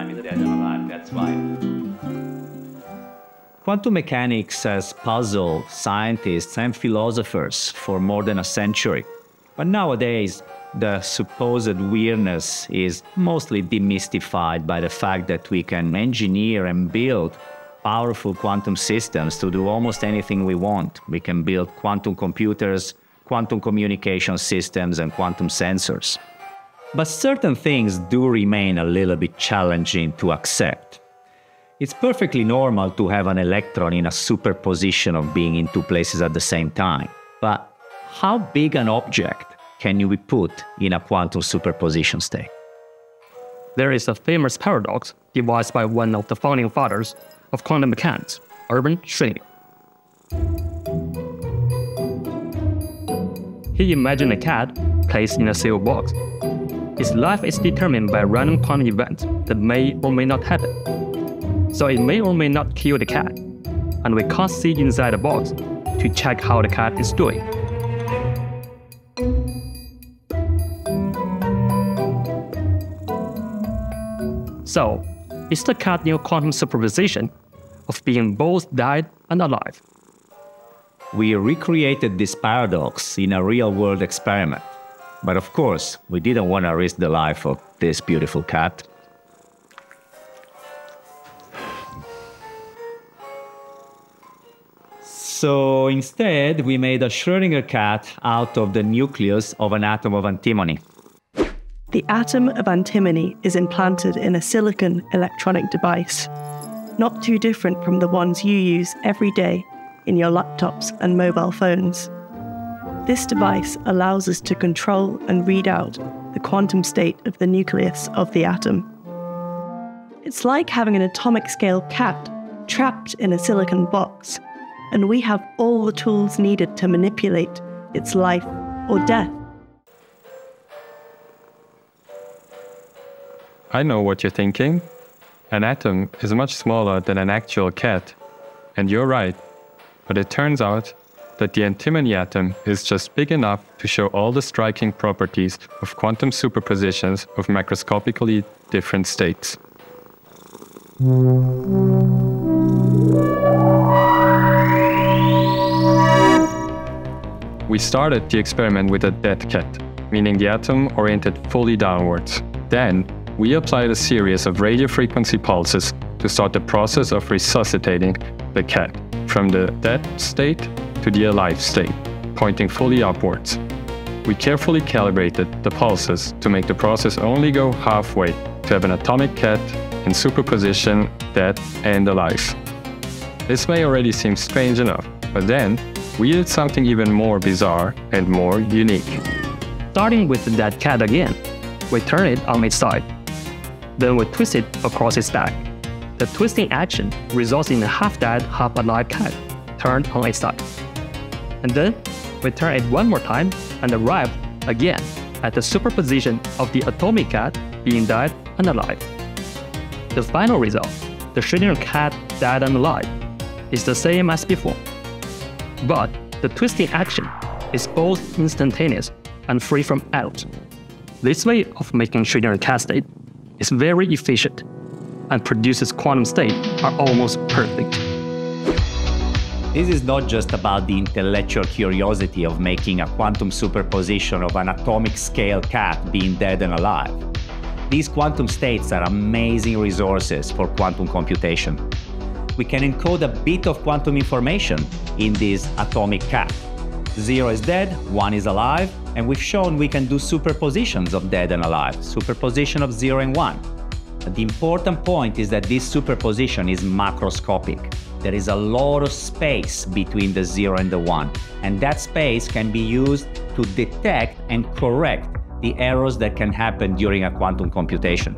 time in. That's why. Quantum mechanics has puzzled scientists and philosophers for more than a century. But nowadays, the supposed weirdness is mostly demystified by the fact that we can engineer and build powerful quantum systems to do almost anything we want. We can build quantum computers, quantum communication systems, and quantum sensors. But certain things do remain a little bit challenging to accept. It's perfectly normal to have an electron in a superposition of being in two places at the same time. But how big an object can you be put in a quantum superposition state? There is a famous paradox devised by one of the founding fathers of quantum mechanics, Erwin Schrödinger. He imagined a cat placed in a sealed box. Its life is determined by random quantum events that may or may not happen so it may or may not kill the cat, and we can't see inside the box to check how the cat is doing. So, is the cat near quantum superposition of being both dead and alive? We recreated this paradox in a real world experiment. But of course, we didn't want to risk the life of this beautiful cat. So instead, we made a Schrödinger cat out of the nucleus of an atom of antimony. The atom of antimony is implanted in a silicon electronic device, not too different from the ones you use every day in your laptops and mobile phones. This device allows us to control and read out the quantum state of the nucleus of the atom. It's like having an atomic scale cat trapped in a silicon box and we have all the tools needed to manipulate its life or death. I know what you're thinking. An atom is much smaller than an actual cat. And you're right. But it turns out that the antimony atom is just big enough to show all the striking properties of quantum superpositions of macroscopically different states. We started the experiment with a dead cat, meaning the atom oriented fully downwards. Then, we applied a series of radio frequency pulses to start the process of resuscitating the cat from the dead state to the alive state, pointing fully upwards. We carefully calibrated the pulses to make the process only go halfway to have an atomic cat in superposition, dead and alive. This may already seem strange enough, but then we did something even more bizarre and more unique. Starting with the dead cat again, we turn it on its side. Then we twist it across its back. The twisting action results in a half-dead, half-alive cat turned on its side. And then we turn it one more time and arrive again at the superposition of the atomic cat being dead and alive. The final result, the Schrödinger cat dead and alive, is the same as before. But the twisting action is both instantaneous and free from errors. This way of making Schrödinger cat state is very efficient and produces quantum state are almost perfect. This is not just about the intellectual curiosity of making a quantum superposition of an atomic scale cat being dead and alive. These quantum states are amazing resources for quantum computation we can encode a bit of quantum information in this atomic cat. Zero is dead, one is alive, and we've shown we can do superpositions of dead and alive, superposition of zero and one. The important point is that this superposition is macroscopic. There is a lot of space between the zero and the one, and that space can be used to detect and correct the errors that can happen during a quantum computation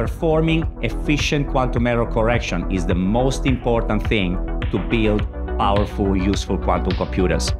performing efficient quantum error correction is the most important thing to build powerful, useful quantum computers.